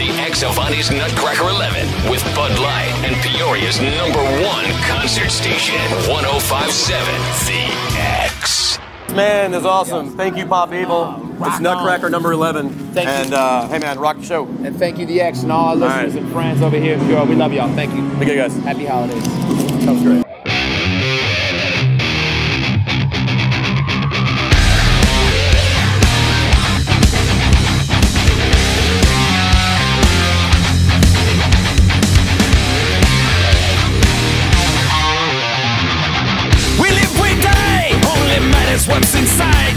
the X Avanti's Nutcracker 11 with Bud Light and Peoria's number one concert station, 1057 The X. Man, that's awesome. Thank you, Pop Evil. It's Nutcracker number 11. Thank and. Uh, hey, man, rock the show. And thank you, The X, and all our listeners all right. and friends over here. We love y'all. Thank you. Thank you, guys. Happy holidays. That was great. what's inside.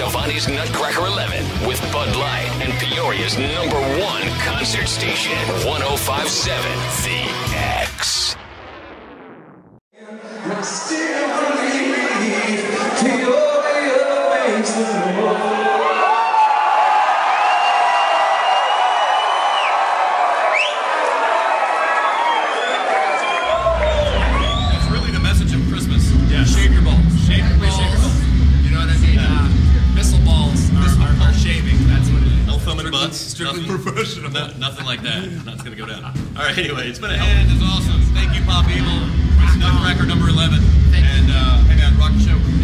Avanti's Nutcracker 11 with Bud Light and Peoria's number one concert station, 1057 The X. strictly nothing, professional. No, nothing like that. That's gonna go down. All right. Anyway, it's been a help. And it's awesome. Thank you, Pop Evil. Snuff Record Number Eleven, and uh, and on Rock Show.